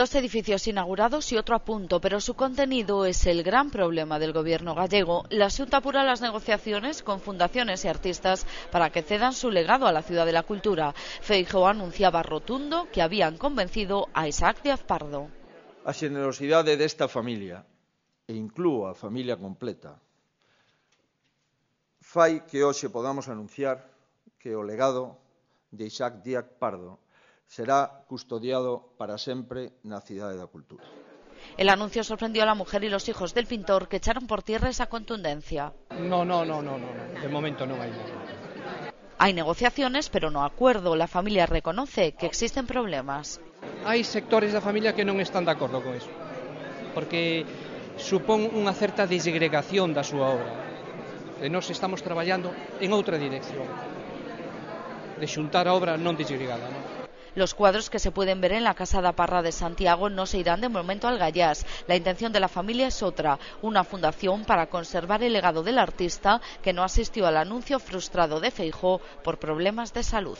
Dos edificios inaugurados y otro a punto, pero su contenido es el gran problema del gobierno gallego. La Junta apura las negociaciones con fundaciones y artistas para que cedan su legado a la ciudad de la cultura. Feijóo anunciaba rotundo que habían convencido a Isaac Díaz Pardo. A xenerosidade desta familia, e inclúo a familia completa, fai que hoxe podamos anunciar que o legado de Isaac Díaz Pardo será custodiado para sempre na Cidade da Cultura. El anuncio sorprendió a la mujer y los hijos del pintor que echaron por tierra esa contundencia. No, no, no, no, no. de momento no hay. Hay negociaciones, pero no acuerdo. La familia reconoce que existen problemas. Hai sectores da familia que non están de acordo con eso, porque supón unha certa desgregación da súa obra. Eh, e nós estamos traballando en outra dirección, de xuntar a obra non desgregada. Non? Los cuadros que se pueden ver en la Casa de Parra de Santiago no se irán de momento al Gallás. La intención de la familia es otra, una fundación para conservar el legado del artista que no asistió al anuncio frustrado de Feijó por problemas de salud.